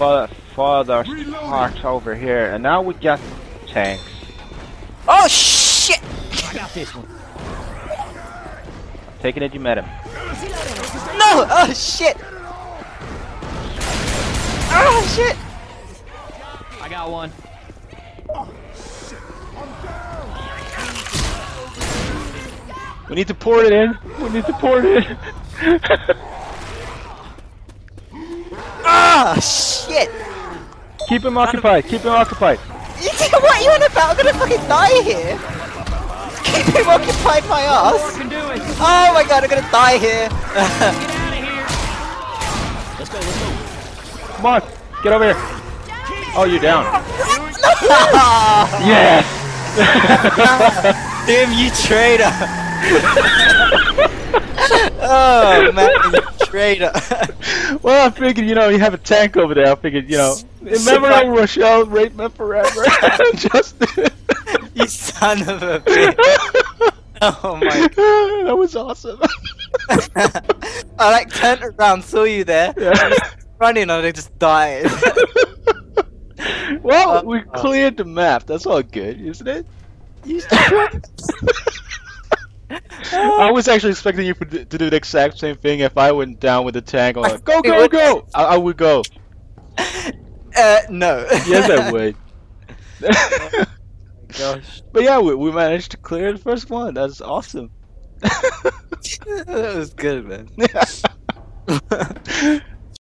for further part over here, and now we got tanks. Oh shit! I got this one. Taking it, you met him. No! Oh shit! Oh shit! I got one. We need to pour it in. We need to pour it in. Ah shit! keep him occupied. Keep him occupied. what are you on about? I'm gonna fucking die here! Keep him occupied my ass! can do it. Get Oh my god, I'm gonna die here! out of here. Let's go. Let's go. Come on, get over here. Oh, you're down. Yes. Damn you traitor! oh man, you traitor! well, I figured, you know, you have a tank over there. I figured, you know, remember how Rochelle raped me forever? Just. you son of a bitch! Oh my god. that was awesome. I like turned around, saw you there, Yeah. running and I just died. well, Uh, we cleared the map. That's all good, isn't it? You I was actually expecting you to to do the exact same thing if I went down with the tank. I'm like, go, go, would- go! I, I would go. uh, no. Yes, I would. Gosh, but yeah, we, we managed to clear the first one. That's awesome. that was good, man.